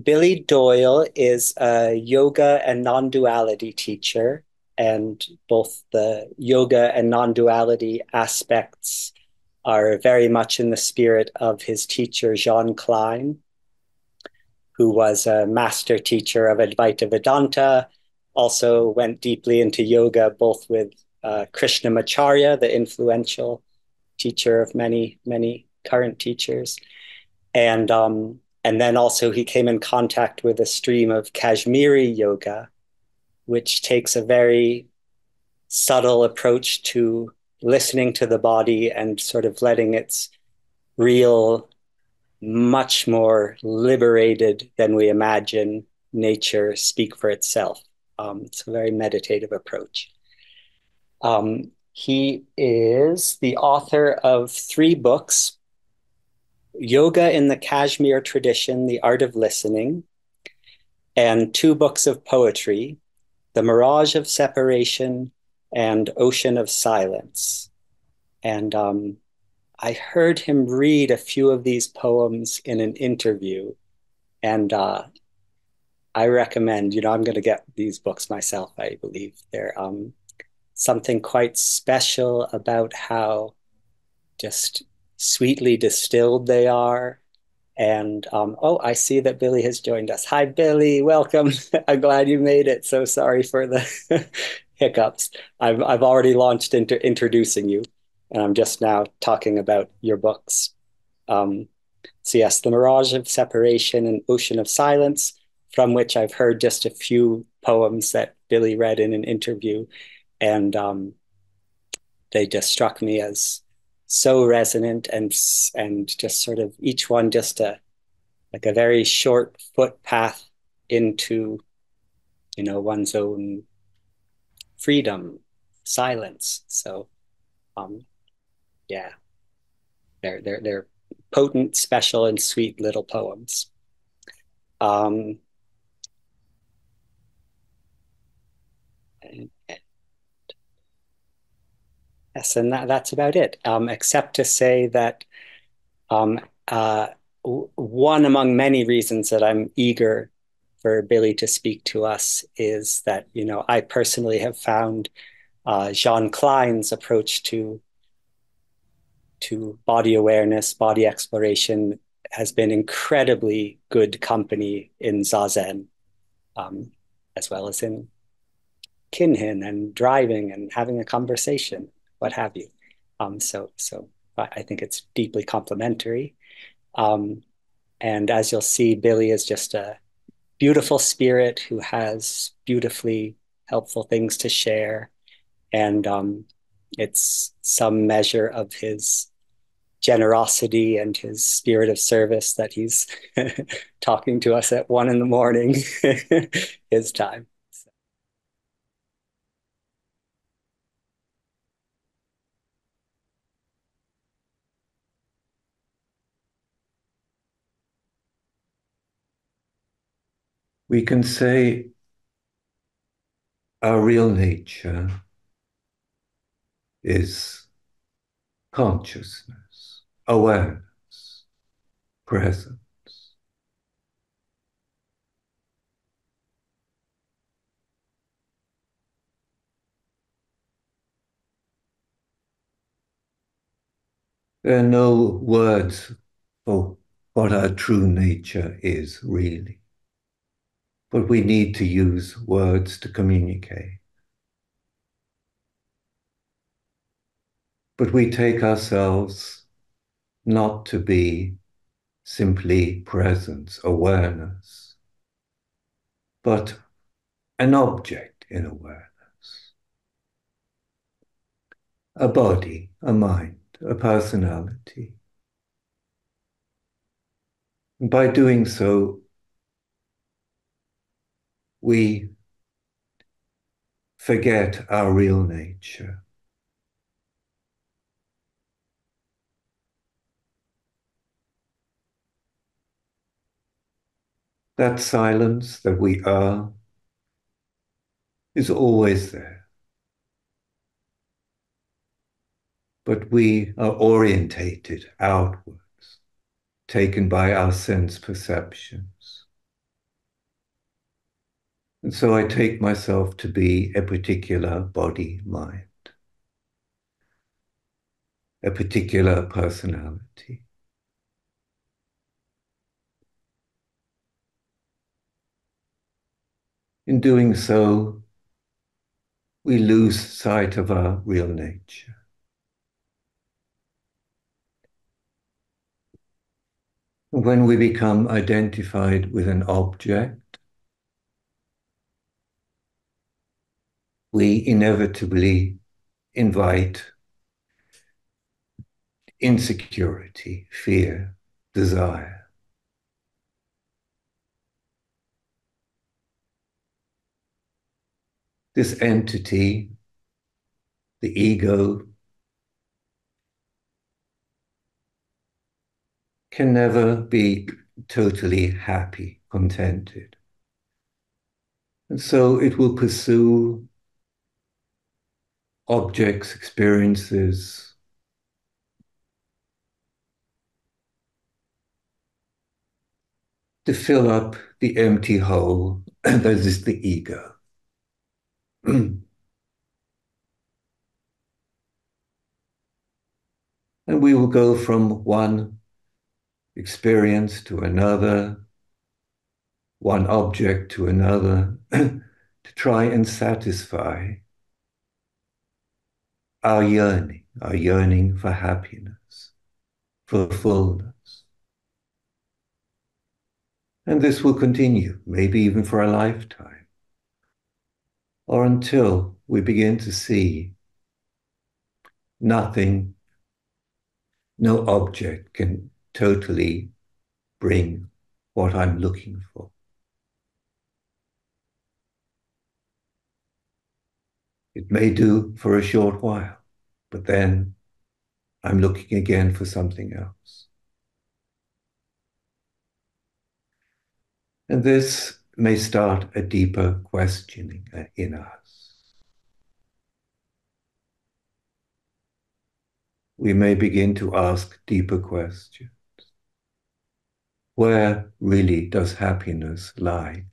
Billy Doyle is a yoga and non duality teacher, and both the yoga and non duality aspects are very much in the spirit of his teacher, Jean Klein, who was a master teacher of Advaita Vedanta, also went deeply into yoga, both with uh, Krishnamacharya, the influential teacher of many, many current teachers, and um, and then also he came in contact with a stream of Kashmiri yoga, which takes a very subtle approach to listening to the body and sort of letting its real, much more liberated than we imagine nature speak for itself. Um, it's a very meditative approach. Um, he is the author of three books Yoga in the Kashmir Tradition, The Art of Listening, and two books of poetry, The Mirage of Separation and Ocean of Silence. And um, I heard him read a few of these poems in an interview, and uh, I recommend, you know, I'm going to get these books myself, I believe. They're um, something quite special about how just sweetly distilled they are. And um, oh, I see that Billy has joined us. Hi, Billy. Welcome. I'm glad you made it. So sorry for the hiccups. I've I've already launched into introducing you, and I'm just now talking about your books. Um, so yes, the Mirage of Separation and Ocean of Silence, from which I've heard just a few poems that Billy read in an interview, and um, they just struck me as so resonant and and just sort of each one just a like a very short footpath into you know one's own freedom silence. So um yeah. They're they're they're potent special and sweet little poems. Um and, Yes, and that, that's about it, um, except to say that um, uh, one among many reasons that I'm eager for Billy to speak to us is that, you know, I personally have found uh, Jean Klein's approach to to body awareness, body exploration has been incredibly good company in Zazen, um, as well as in Kinhin and driving and having a conversation what have you. Um, so, so I think it's deeply complementary. Um, and as you'll see, Billy is just a beautiful spirit who has beautifully helpful things to share. And um, it's some measure of his generosity and his spirit of service that he's talking to us at one in the morning, his time. We can say our real nature is consciousness, awareness, presence. There are no words for what our true nature is really but we need to use words to communicate. But we take ourselves not to be simply presence, awareness, but an object in awareness. A body, a mind, a personality. By doing so, we forget our real nature. That silence that we are is always there. But we are orientated outwards, taken by our sense perceptions. And so I take myself to be a particular body mind, a particular personality. In doing so, we lose sight of our real nature. When we become identified with an object, we inevitably invite insecurity, fear, desire. This entity, the ego, can never be totally happy, contented. And so it will pursue objects, experiences, to fill up the empty hole that is the ego. and we will go from one experience to another, one object to another, to try and satisfy our yearning, our yearning for happiness, for fullness. And this will continue, maybe even for a lifetime, or until we begin to see nothing, no object can totally bring what I'm looking for. It may do for a short while, but then I'm looking again for something else. And this may start a deeper questioning in us. We may begin to ask deeper questions. Where really does happiness lie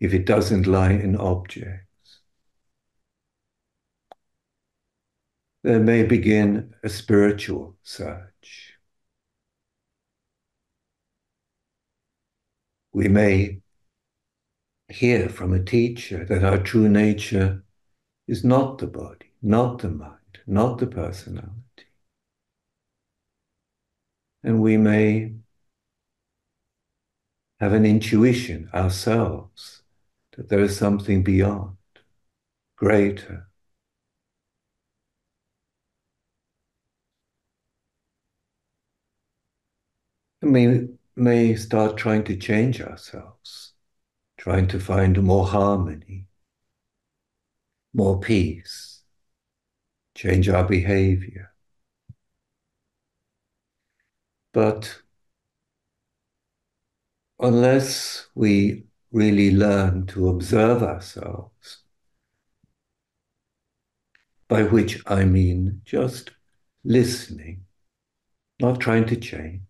if it doesn't lie in objects? There may begin a spiritual search. We may hear from a teacher that our true nature is not the body, not the mind, not the personality. And we may have an intuition ourselves that there is something beyond, greater. We may start trying to change ourselves, trying to find more harmony, more peace, change our behavior. But unless we really learn to observe ourselves, by which I mean just listening, not trying to change,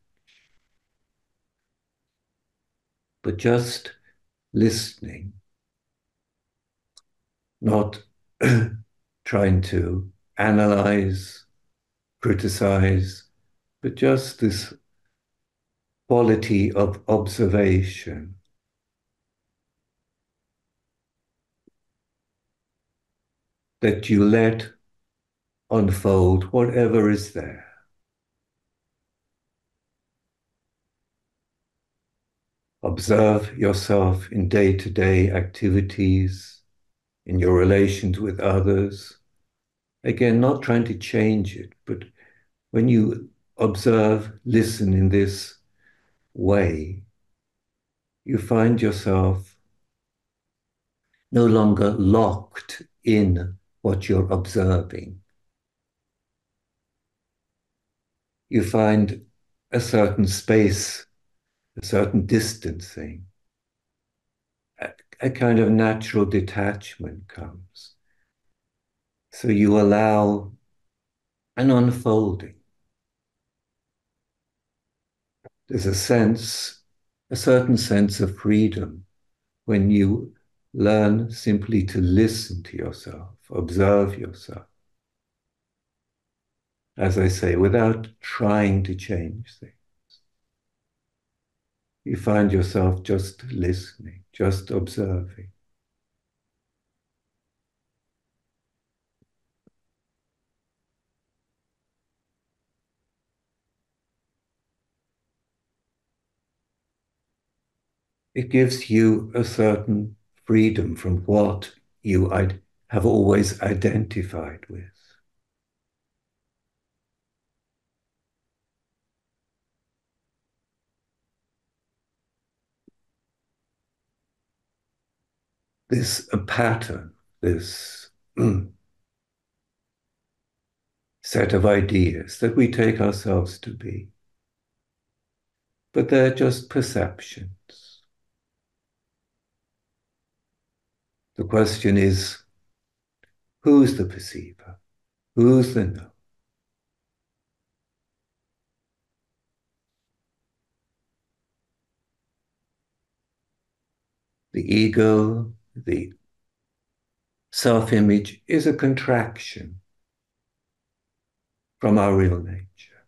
but just listening, not trying to analyze, criticize, but just this quality of observation. That you let unfold whatever is there. Observe yourself in day to day activities, in your relations with others. Again, not trying to change it, but when you observe, listen in this way, you find yourself no longer locked in what you're observing. You find a certain space, a certain distancing, a, a kind of natural detachment comes. So you allow an unfolding there's a sense, a certain sense of freedom when you learn simply to listen to yourself, observe yourself. As I say, without trying to change things. You find yourself just listening, just observing. it gives you a certain freedom from what you have always identified with. This pattern, this mm, set of ideas that we take ourselves to be. But they're just perceptions. The question is who's the perceiver? Who's the know? The ego, the self image, is a contraction from our real nature.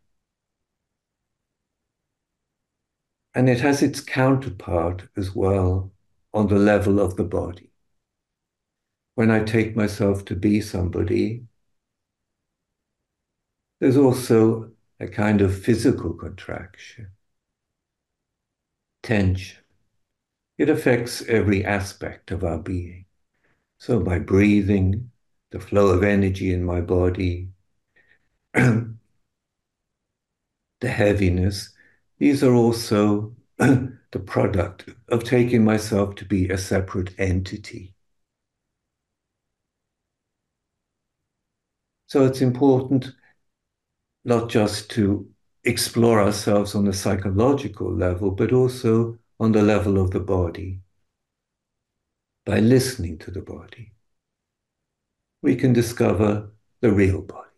And it has its counterpart as well on the level of the body when I take myself to be somebody, there's also a kind of physical contraction, tension. It affects every aspect of our being. So, my breathing, the flow of energy in my body, the heaviness, these are also the product of taking myself to be a separate entity So it's important not just to explore ourselves on a psychological level, but also on the level of the body. By listening to the body, we can discover the real body.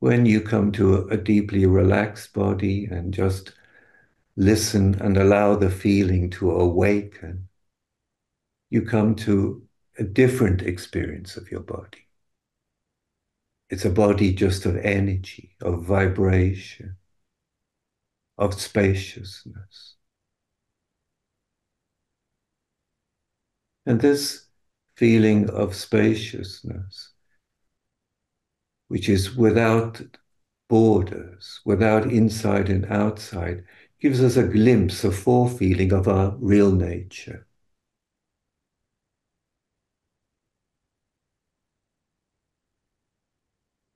When you come to a deeply relaxed body and just listen and allow the feeling to awaken, you come to a different experience of your body. It's a body just of energy, of vibration, of spaciousness. And this feeling of spaciousness, which is without borders, without inside and outside, gives us a glimpse, a forefeeling of our real nature.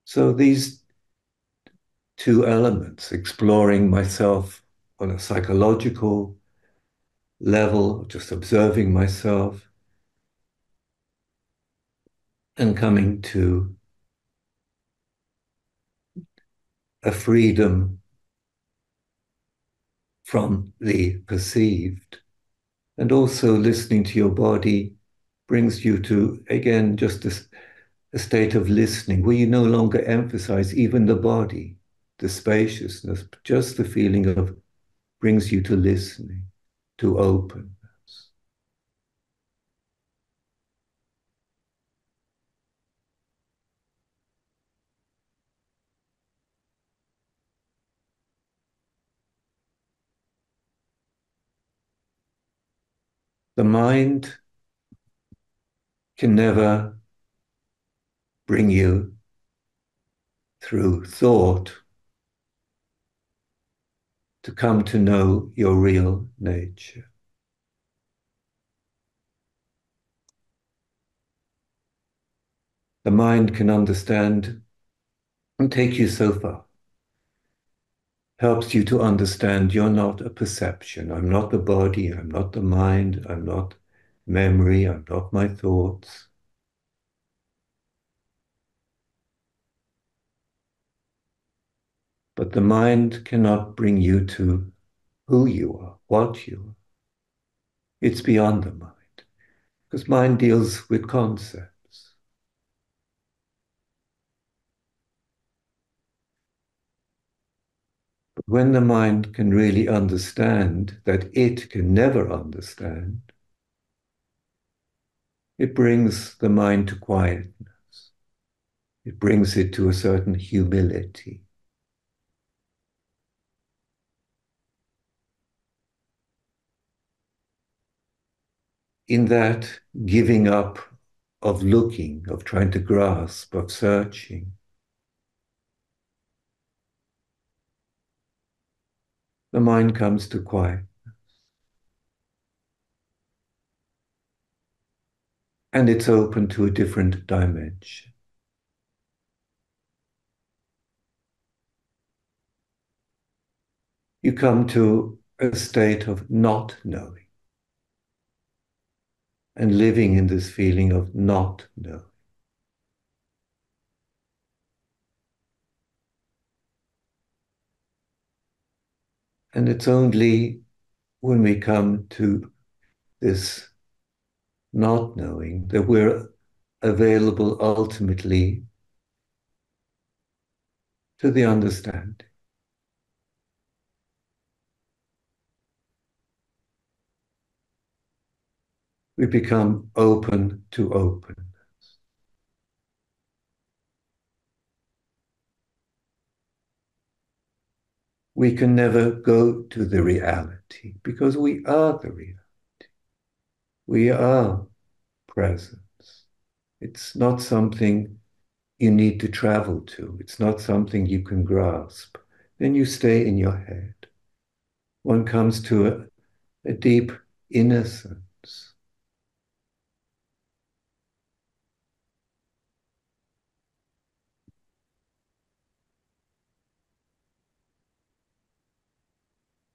So these two elements, exploring myself on a psychological level, just observing myself, and coming to a freedom from the perceived, and also listening to your body brings you to, again, just this a state of listening where you no longer emphasize even the body, the spaciousness, just the feeling of brings you to listening, to openness. The mind can never bring you through thought to come to know your real nature. The mind can understand and take you so far. Helps you to understand you're not a perception. I'm not the body. I'm not the mind. I'm not memory. I'm not my thoughts. But the mind cannot bring you to who you are, what you are. It's beyond the mind, because mind deals with concepts. when the mind can really understand that it can never understand, it brings the mind to quietness. It brings it to a certain humility. In that giving up of looking, of trying to grasp, of searching, the mind comes to quietness. And it's open to a different dimension. You come to a state of not knowing and living in this feeling of not knowing. And it's only when we come to this not knowing that we're available ultimately to the understanding. We become open to open. we can never go to the reality because we are the reality. We are presence. It's not something you need to travel to, it's not something you can grasp. Then you stay in your head. One comes to a, a deep innocence.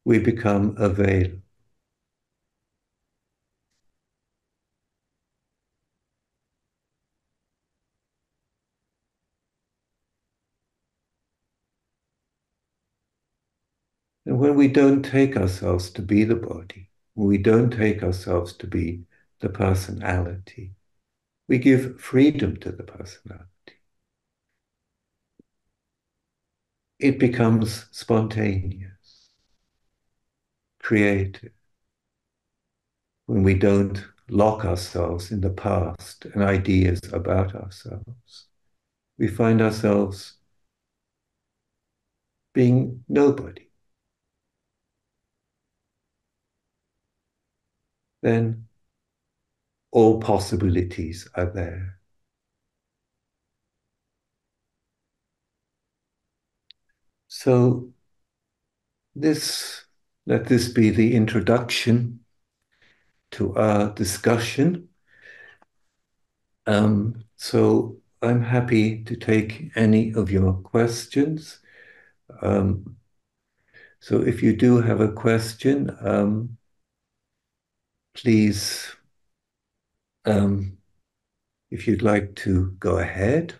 We become a veil. And when we don't take ourselves to be the body, when we don't take ourselves to be the personality, we give freedom to the personality. It becomes spontaneous creative, when we don't lock ourselves in the past and ideas about ourselves, we find ourselves being nobody. Then all possibilities are there. So, this let this be the introduction to our discussion. Um, so I'm happy to take any of your questions. Um, so if you do have a question, um, please, um, if you'd like to go ahead.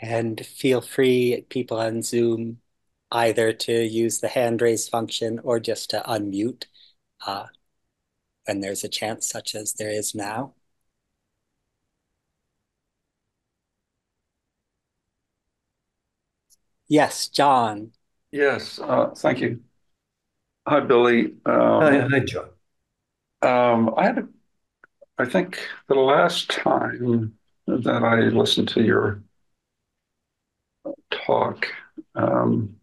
And feel free, people on Zoom, either to use the hand raise function or just to unmute uh, when there's a chance such as there is now. Yes, John. Yes, uh, thank you. Hi, Billy. Um, hi, hi, John. Um, I had, a, I think, the last time that I listened to your talk um,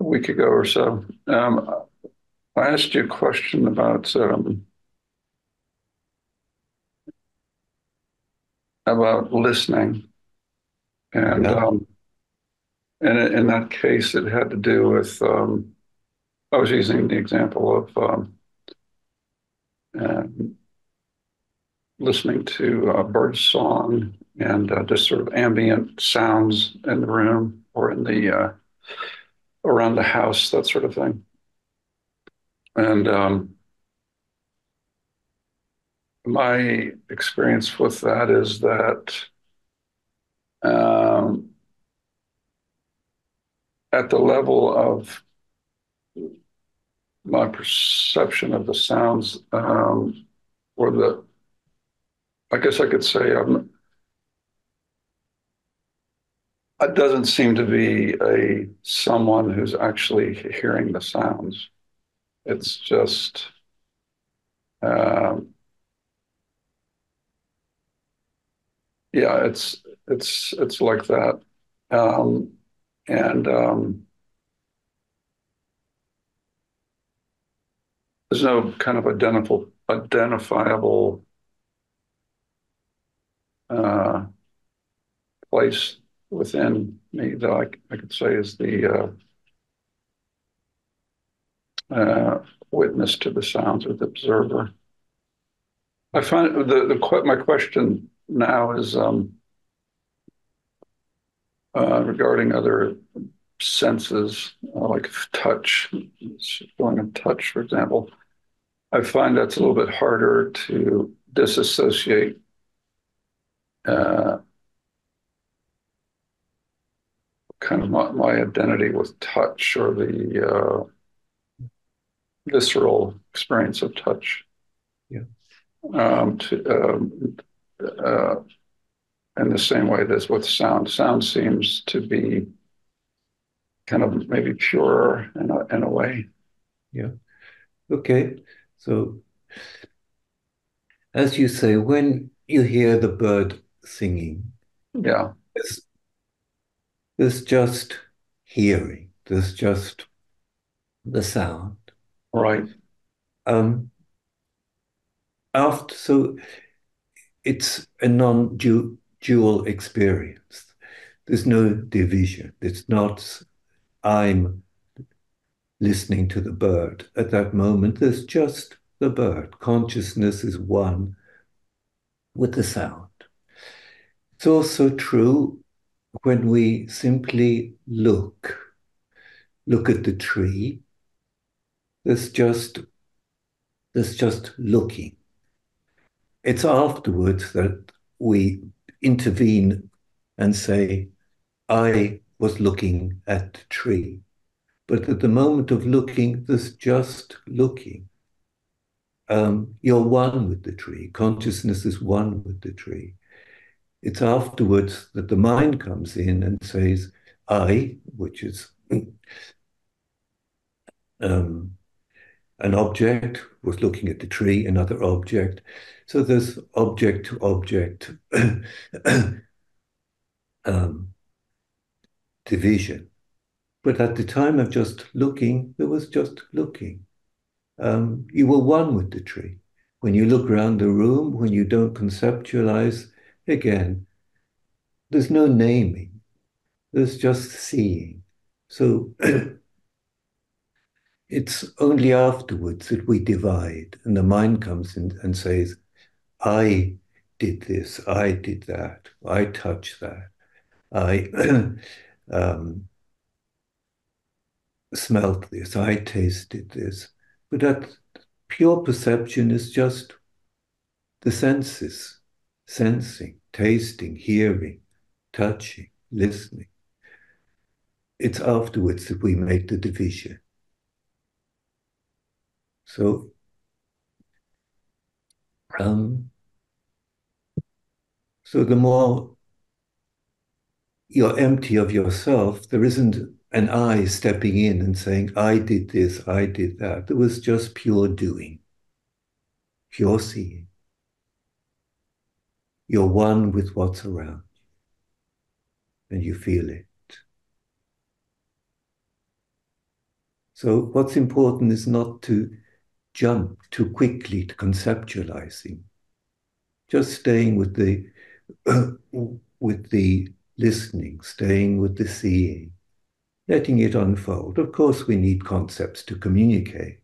a week ago or so. Um, I asked you a question about um, about listening, and yeah. um, and in that case, it had to do with um, I was using the example of um, um, listening to uh, bird song and uh, just sort of ambient sounds in the room or in the uh, around the house, that sort of thing. And um, my experience with that is that um, at the level of my perception of the sounds, um, or the, I guess I could say I'm, it doesn't seem to be a someone who's actually hearing the sounds. It's just um, yeah, it's it's it's like that, um, and um, there's no kind of identifiable identifiable place within me that I, I could say is the uh, uh, witness to the sounds or the observer. I find the, the my question now is um, uh, regarding other senses uh, like touch, feeling of touch, for example. I find that's a little bit harder to disassociate uh, kind of my, my, identity with touch or the uh, visceral experience of touch. Yeah. Um, to, um, uh, in the same way as with sound. Sound seems to be kind of maybe purer in a, in a way. Yeah. Okay. So, as you say, when you hear the bird singing, yeah, there's, there's just hearing. There's just the sound. Right. Um, after so it's a non-dual experience. There's no division. It's not I'm listening to the bird. At that moment, there's just the bird. Consciousness is one with the sound. It's also true when we simply look, look at the tree, there's just there's just looking. It's afterwards that we intervene and say, I was looking at the tree. But at the moment of looking, there's just looking. Um, you're one with the tree. Consciousness is one with the tree. It's afterwards that the mind comes in and says, I, which is um, an object was looking at the tree, another object. So there's object to object um, division. But at the time of just looking, there was just looking. Um, you were one with the tree. When you look around the room, when you don't conceptualize, again, there's no naming, there's just seeing. So it's only afterwards that we divide and the mind comes in and says, I did this, I did that, I touched that, I um, smelt this, I tasted this. But that pure perception is just the senses, sensing, tasting, hearing, touching, listening. It's afterwards that we make the division. So, um, so the more you're empty of yourself, there isn't an I stepping in and saying, I did this, I did that. There was just pure doing, pure seeing. You're one with what's around you, and you feel it. So, what's important is not to jump too quickly to conceptualizing. Just staying with the with the listening, staying with the seeing, letting it unfold. Of course, we need concepts to communicate,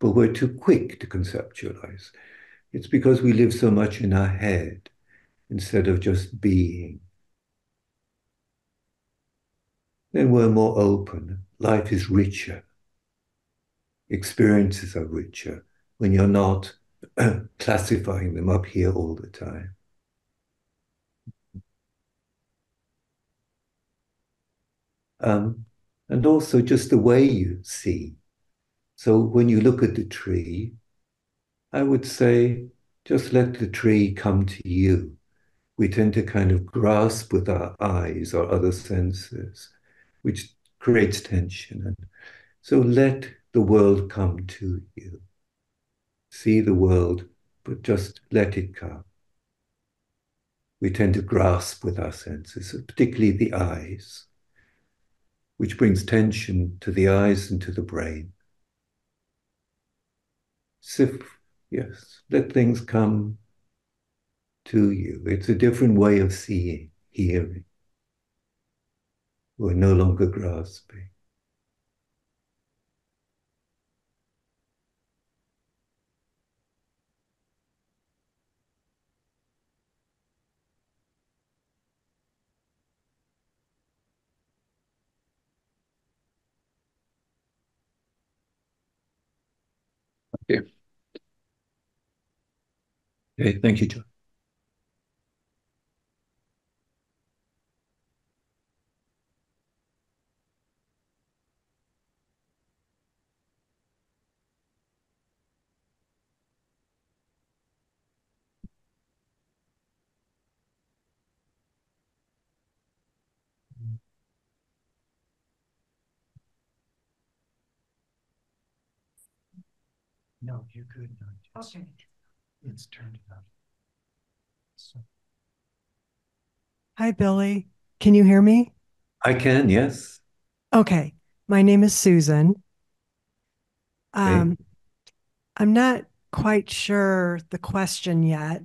but we're too quick to conceptualize. It's because we live so much in our head instead of just being. Then we're more open. Life is richer experiences are richer when you're not classifying them up here all the time. Um, and also just the way you see. So when you look at the tree, I would say just let the tree come to you. We tend to kind of grasp with our eyes or other senses, which creates tension. And so let the world come to you. See the world, but just let it come. We tend to grasp with our senses, particularly the eyes, which brings tension to the eyes and to the brain. Sif, yes, let things come to you. It's a different way of seeing, hearing. We're no longer grasping. Thank you. Okay, thank you, John. No, you're good. now. It's- Okay. It's turned it up. So, Hi, Billy. Can you hear me? I can, yes. Okay. My name is Susan. Okay. Um, I'm not quite sure the question yet.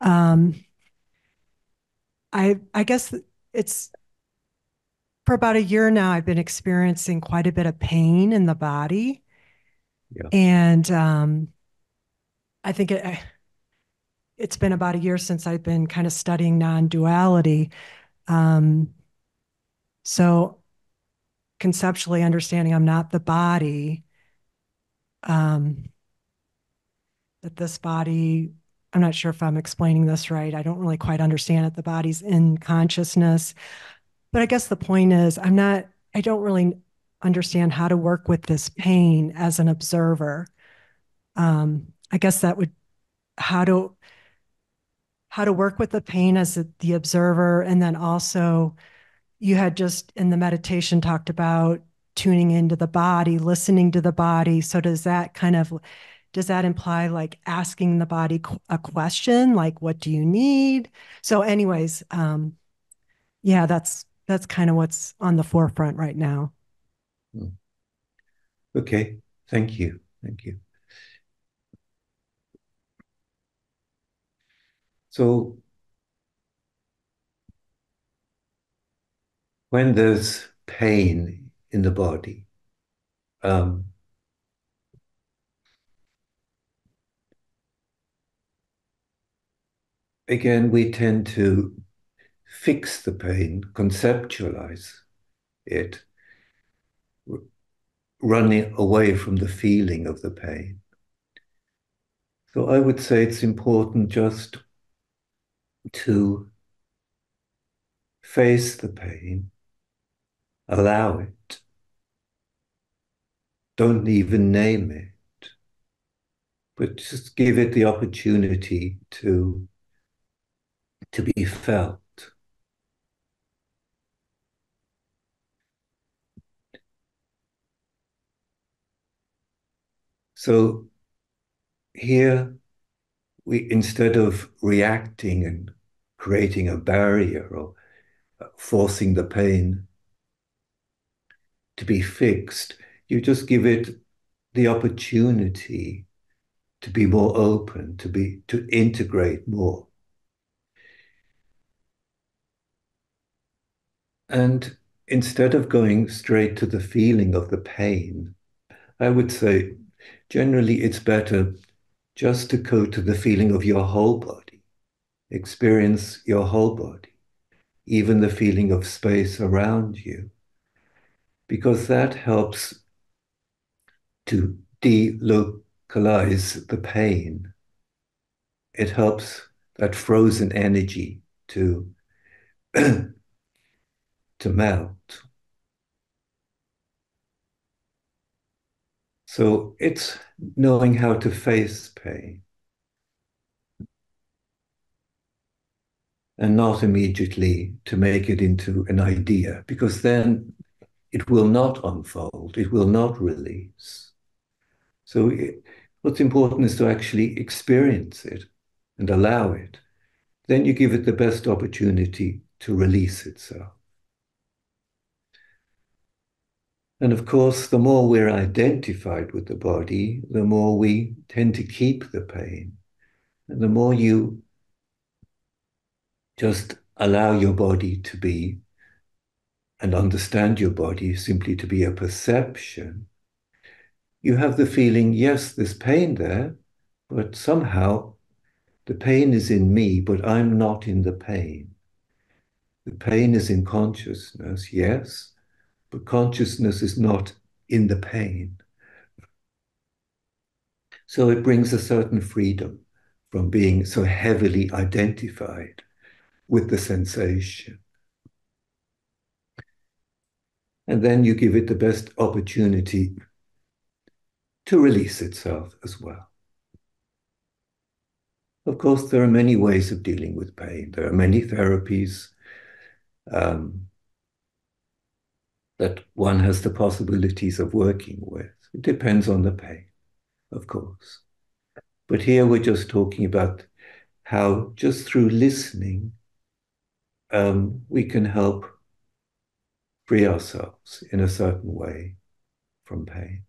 Um, I I guess it's for about a year now, I've been experiencing quite a bit of pain in the body. Yeah. And um, I think it, it's been about a year since I've been kind of studying non-duality. Um, so conceptually understanding I'm not the body, um, that this body, I'm not sure if I'm explaining this right. I don't really quite understand it. The body's in consciousness. But I guess the point is, I'm not, I don't really understand how to work with this pain as an observer. Um, I guess that would, how to, how to work with the pain as the, observer. And then also, you had just in the meditation talked about tuning into the body, listening to the body. So does that kind of does that imply like asking the body a question like what do you need? So anyways, um yeah, that's that's kind of what's on the forefront right now. Okay, thank you. Thank you. So when there's pain in the body, um, again, we tend to fix the pain, conceptualize it, running away from the feeling of the pain. So I would say it's important just to face the pain, allow it, don't even name it, but just give it the opportunity to, to be felt. So here we instead of reacting and creating a barrier or uh, forcing the pain to be fixed, you just give it the opportunity to be more open, to be to integrate more. And instead of going straight to the feeling of the pain, I would say generally it's better just to go to the feeling of your whole body, experience your whole body, even the feeling of space around you, because that helps to delocalize the pain. It helps that frozen energy to, to melt. So it's knowing how to face pain and not immediately to make it into an idea, because then it will not unfold, it will not release. So, it, what's important is to actually experience it and allow it. Then you give it the best opportunity to release itself. And of course, the more we're identified with the body, the more we tend to keep the pain. And the more you just allow your body to be and understand your body simply to be a perception, you have the feeling, yes, there's pain there, but somehow the pain is in me, but I'm not in the pain. The pain is in consciousness, yes, but consciousness is not in the pain. So it brings a certain freedom from being so heavily identified with the sensation. And then you give it the best opportunity to release itself as well. Of course, there are many ways of dealing with pain. There are many therapies. Um, that one has the possibilities of working with. It depends on the pain, of course. But here we're just talking about how just through listening, um, we can help free ourselves in a certain way from pain.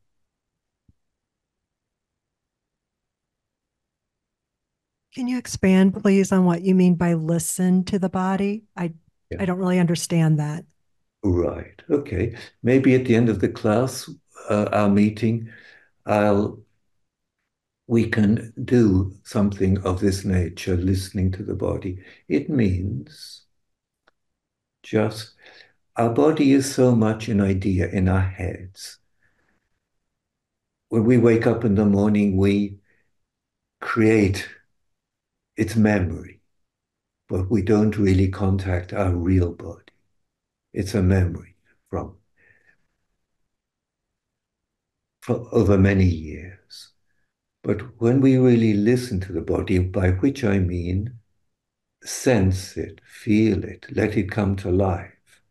Can you expand, please, on what you mean by listen to the body? I yeah. I don't really understand that. Right. Okay. Maybe at the end of the class, uh, our meeting, I'll we can do something of this nature, listening to the body. It means just our body is so much an idea in our heads. When we wake up in the morning, we create its memory, but we don't really contact our real body. It's a memory from, for over many years. But when we really listen to the body, by which I mean sense it, feel it, let it come to life.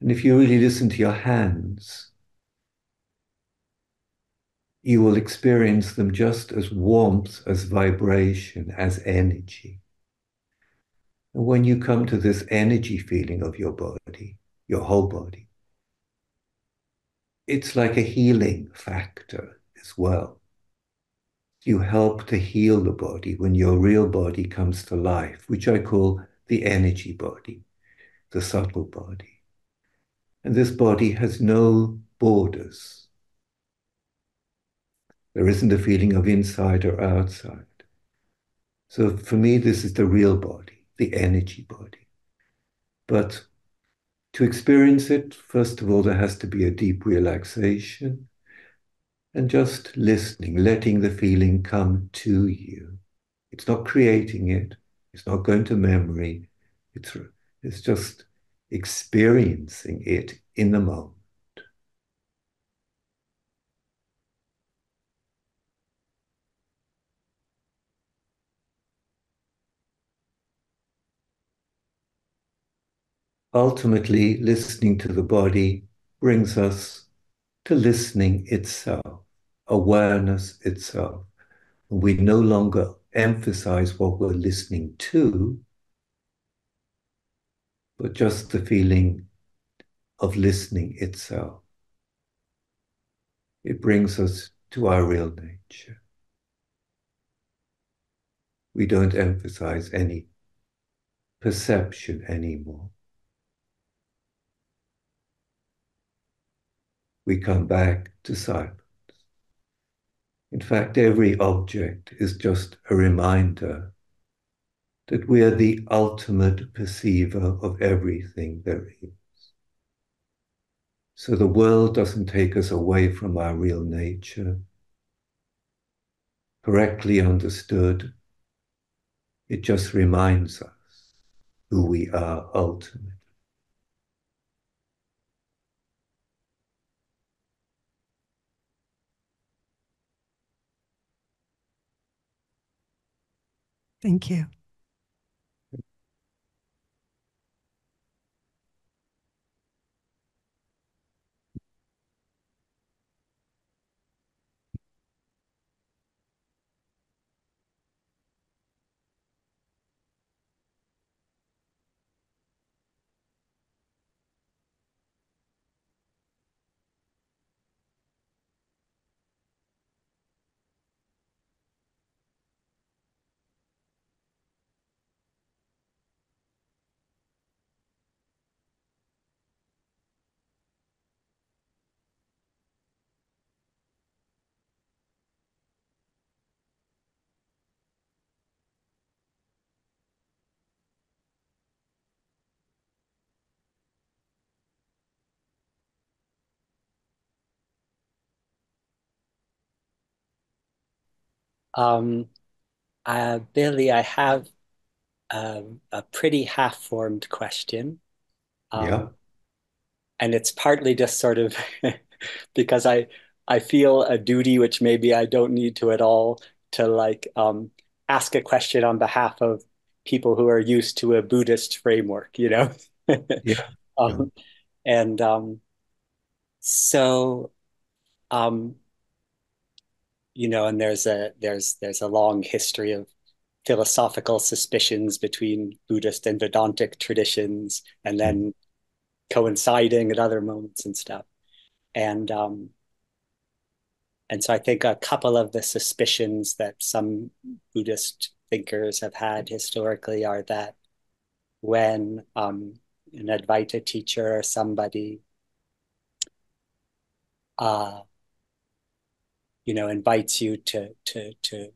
And if you really listen to your hands, you will experience them just as warmth, as vibration, as energy. And when you come to this energy feeling of your body, your whole body, it's like a healing factor as well. You help to heal the body when your real body comes to life, which I call the energy body, the subtle body. And this body has no borders. There isn't a feeling of inside or outside. So for me, this is the real body the energy body. But to experience it, first of all, there has to be a deep relaxation and just listening, letting the feeling come to you. It's not creating it, it's not going to memory, it's, it's just experiencing it in the moment. Ultimately listening to the body brings us to listening itself, awareness itself. We no longer emphasize what we're listening to, but just the feeling of listening itself. It brings us to our real nature. We don't emphasize any perception anymore. We come back to silence. In fact, every object is just a reminder that we are the ultimate perceiver of everything there is. So the world doesn't take us away from our real nature. Correctly understood, it just reminds us who we are ultimately. Thank you. Um, uh, Billy, I have um, a pretty half-formed question. Um, Yeah. and it's partly just sort of because I I feel a duty, which maybe I don't need to at all, to like um, ask a question on behalf of people who are used to a Buddhist framework, you know? Yeah. Um, and um, so um, you know, and there's a there's there's a long history of philosophical suspicions between Buddhist and Vedantic traditions, and then coinciding at other moments and stuff. And um, and so I think a couple of the suspicions that some Buddhist thinkers have had historically are that when um, an Advaita teacher or somebody uh, you know invites you to to to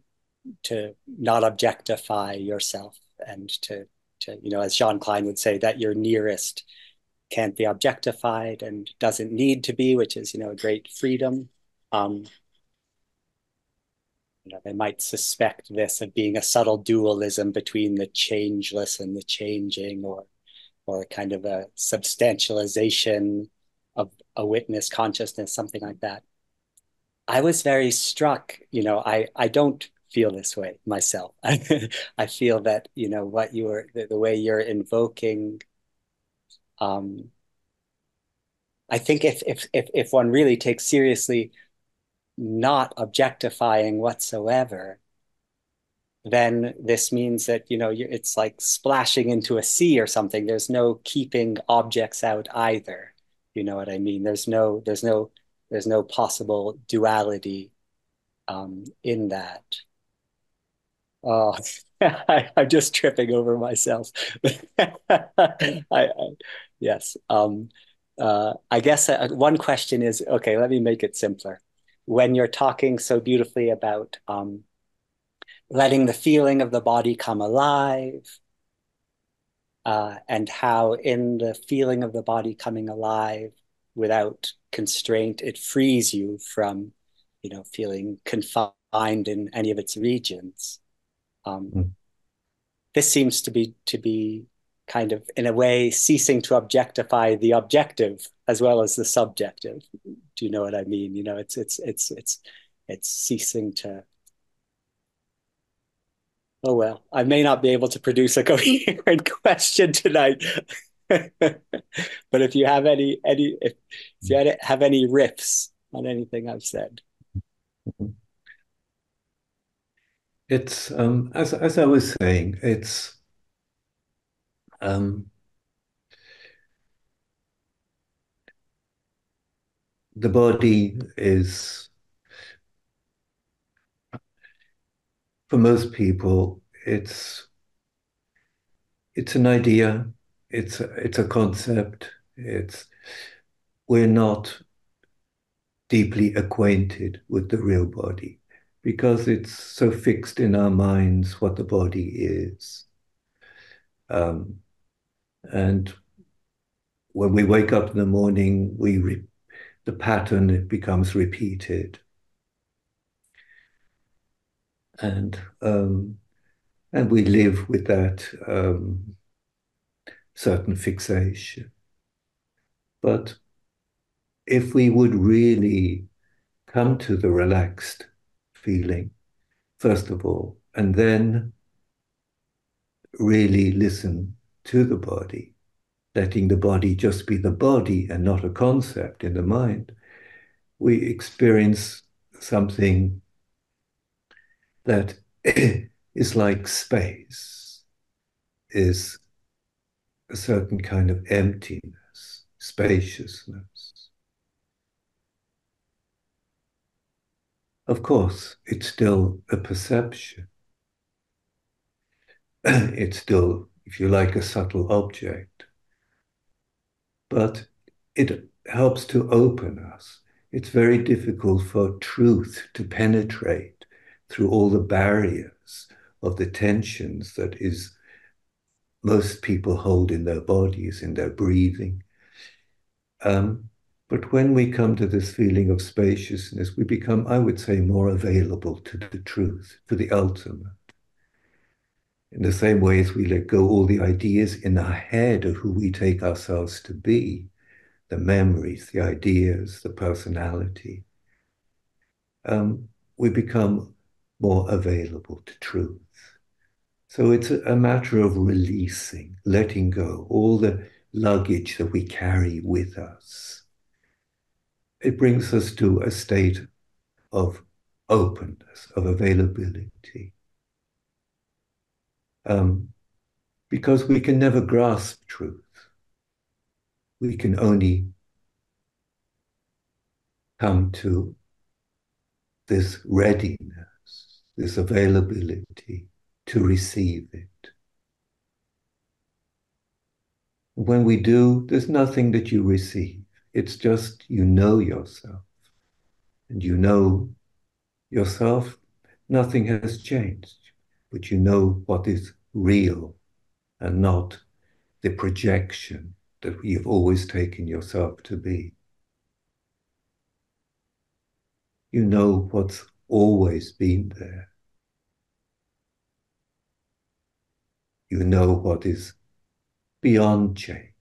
to not objectify yourself and to to you know as Jean Klein would say that your nearest can't be objectified and doesn't need to be which is you know a great freedom. Um you know they might suspect this of being a subtle dualism between the changeless and the changing or or kind of a substantialization of a witness consciousness something like that I was very struck, you know, I, I don't feel this way myself. I feel that, you know, what you are, the, the way you're invoking, um, I think if, if, if, if one really takes seriously not objectifying whatsoever, then this means that, you know, it's like splashing into a sea or something. There's no keeping objects out either. You know what I mean? There's no, there's no, there's no possible duality um, in that. Oh, I, am just tripping over myself. I, I, yes. Um, uh, I guess uh, one question is okay, let me make it simpler. When you're talking so beautifully about um, letting the feeling of the body come alive, uh, and how in the feeling of the body coming alive without constraint, it frees you from, you know, feeling confined in any of its regions. Um, mm. This seems to be to be kind of, in a way, ceasing to objectify the objective as well as the subjective. Do you know what I mean? You know, it's it's it's it's it's ceasing to. Oh well, I may not be able to produce a coherent question tonight. but if you have any any if, if you have any riffs on anything I've said. It's um, as as I was saying, it's um, the body is for most people it's it's an idea it's it's a concept. It's we're not deeply acquainted with the real body because it's so fixed in our minds what the body is. Um, and when we wake up in the morning, we the pattern becomes repeated, and um, and we live with that um, certain fixation. But if we would really come to the relaxed feeling, first of all, and then really listen to the body, letting the body just be the body and not a concept in the mind, we experience something that is like space, is a certain kind of emptiness, spaciousness. Of course, it's still a perception. it's still, if you like, a subtle object. But it helps to open us. It's very difficult for truth to penetrate through all the barriers of the tensions that is most people hold in their bodies, in their breathing. Um, but when we come to this feeling of spaciousness, we become, I would say, more available to the truth, to the ultimate. In the same way as we let go all the ideas in our head of who we take ourselves to be, the memories, the ideas, the personality, um, we become more available to truth. So it's a matter of releasing, letting go all the luggage that we carry with us. It brings us to a state of openness, of availability. Um, because we can never grasp truth. We can only come to this readiness this availability to receive it. When we do, there's nothing that you receive. It's just you know yourself. And you know yourself, nothing has changed, but you know what is real and not the projection that you've always taken yourself to be. You know what's always been there. You know what is beyond change.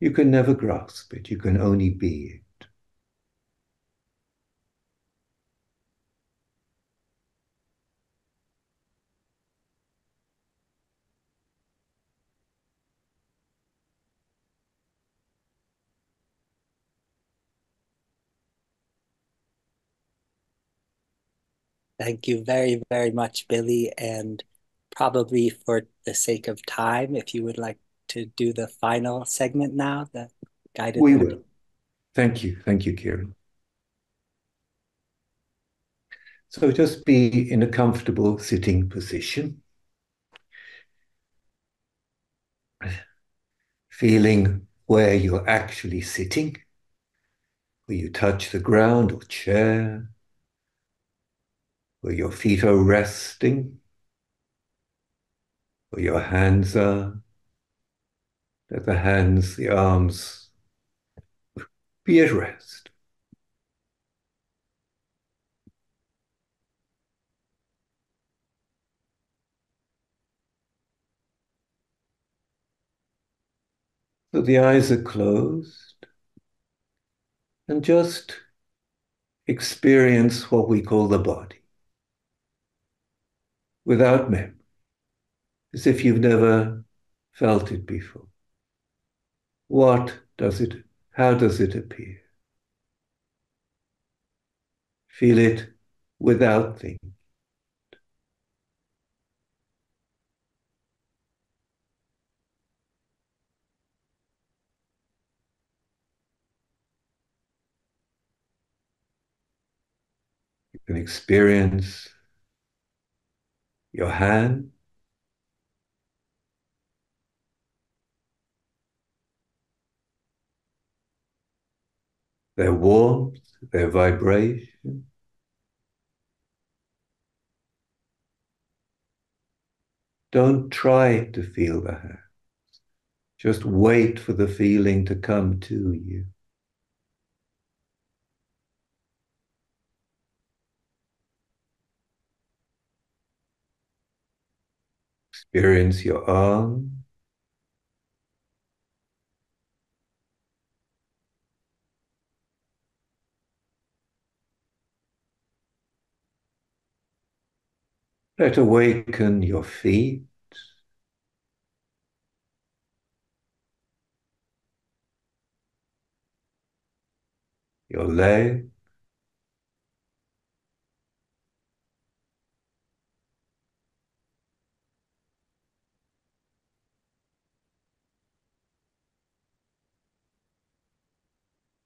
You can never grasp it, you can only be Thank you very, very much, Billy. And probably for the sake of time, if you would like to do the final segment now, the guided. We will. Thank you. Thank you, Kieran. So just be in a comfortable sitting position. Feeling where you're actually sitting, where you touch the ground or chair, where your feet are resting, where your hands are. Let the hands, the arms be at rest. So the eyes are closed and just experience what we call the body without me, as if you've never felt it before. What does it, how does it appear? Feel it without thinking. You can experience your hand, their warmth, their vibration. Don't try to feel the hand. Just wait for the feeling to come to you. Experience your arm. Let awaken your feet. Your leg.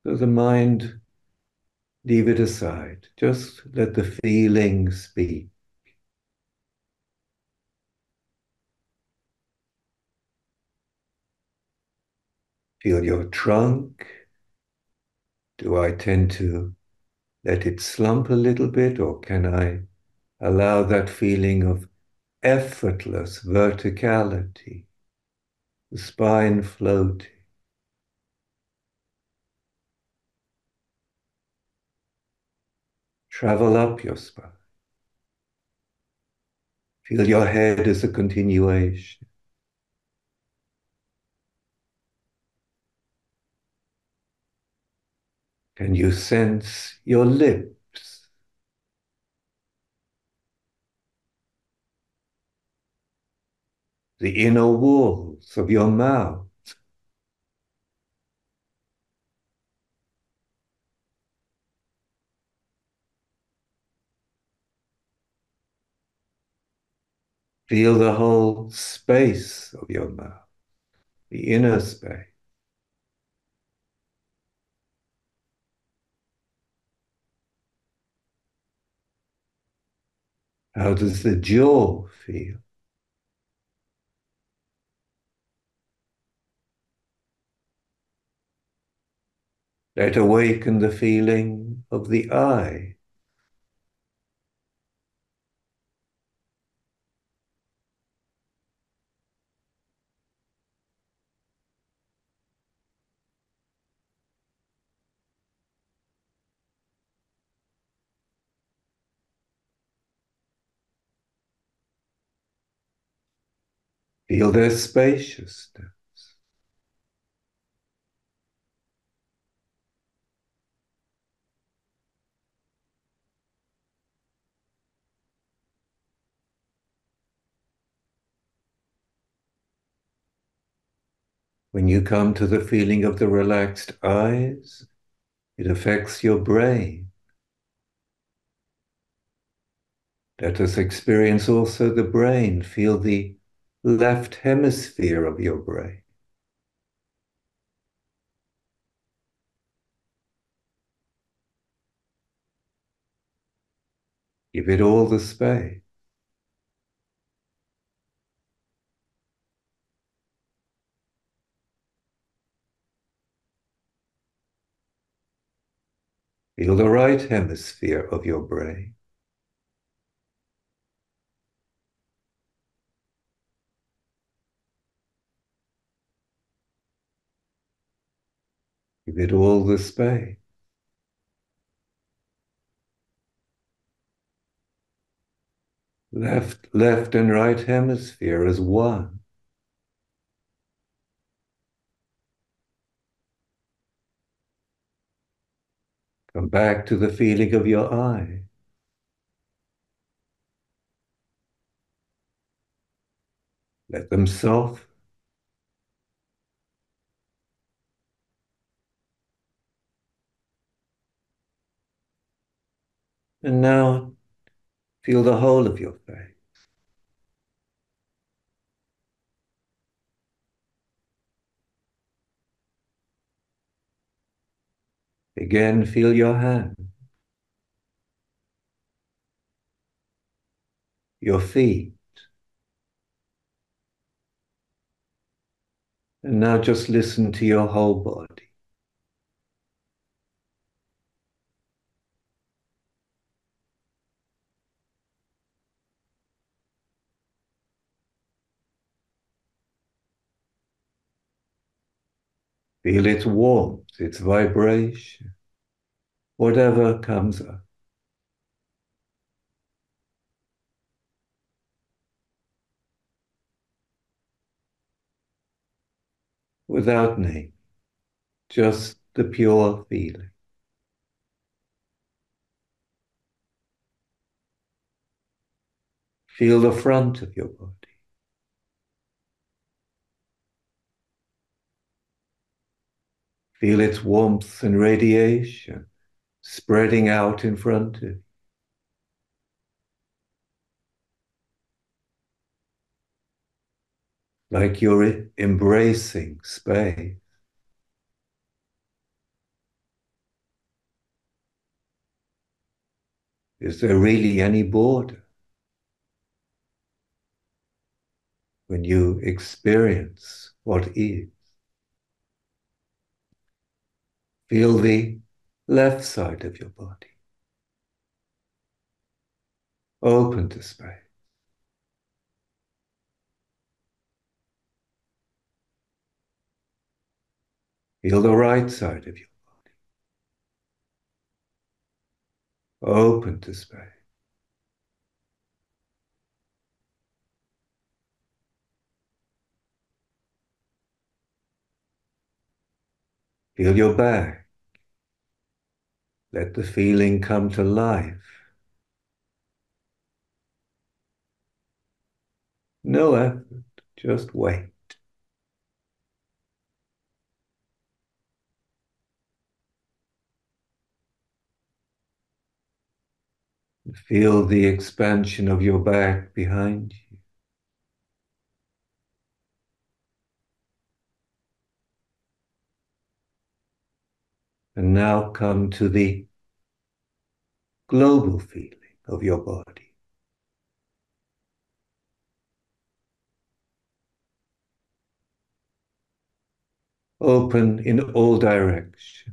So the mind, leave it aside. Just let the feeling speak. Feel your trunk. Do I tend to let it slump a little bit, or can I allow that feeling of effortless verticality, the spine floating? Travel up your spine. Feel your head as a continuation. Can you sense your lips? The inner walls of your mouth. Feel the whole space of your mouth, the inner space. How does the jaw feel? Let awaken the feeling of the eye. Feel their spaciousness. When you come to the feeling of the relaxed eyes, it affects your brain. Let us experience also the brain, feel the left hemisphere of your brain. Give it all the space. Feel the right hemisphere of your brain. Give it all the space. Left, left and right hemisphere as one. Come back to the feeling of your eye. Let them soften. And now feel the whole of your face. Again, feel your hand, your feet. And now just listen to your whole body. Feel its warmth, its vibration, whatever comes up. Without name, just the pure feeling. Feel the front of your body. Feel its warmth and radiation spreading out in front of you. Like you're embracing space. Is there really any border? When you experience what is. Feel the left side of your body. Open to space. Feel the right side of your body. Open to space. Feel your back. Let the feeling come to life. No effort, just wait. Feel the expansion of your back behind you. And now come to the global feeling of your body. Open in all directions.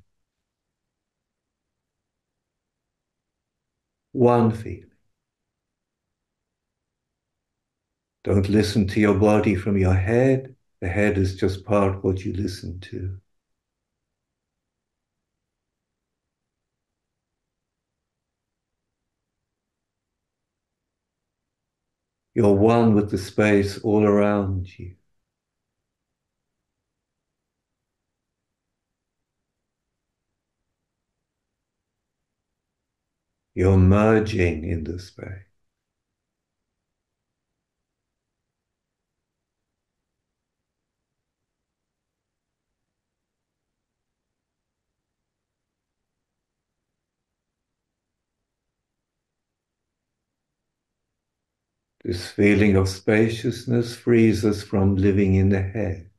One feeling. Don't listen to your body from your head. The head is just part what you listen to. You're one with the space all around you. You're merging in the space. This feeling of spaciousness frees us from living in the head.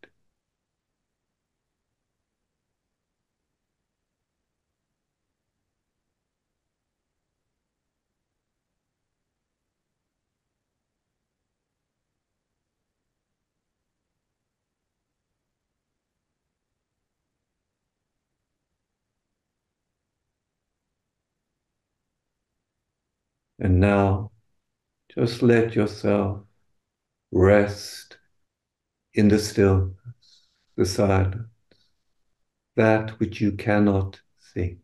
And now just let yourself rest in the stillness, the silence, that which you cannot think.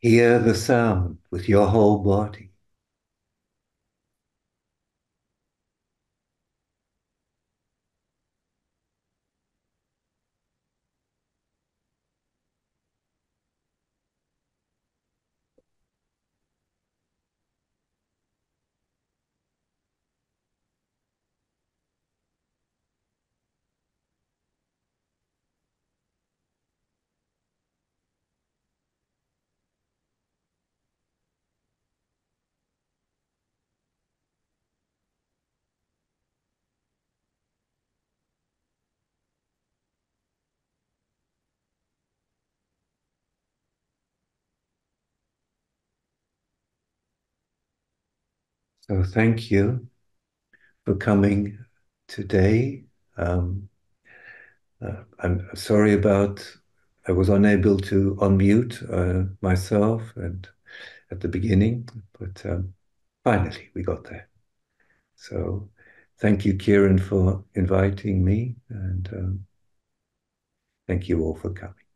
Hear the sound with your whole body. So thank you for coming today. Um, uh, I'm sorry about I was unable to unmute uh, myself and at the beginning, but um, finally we got there. So thank you, Kieran, for inviting me, and um, thank you all for coming.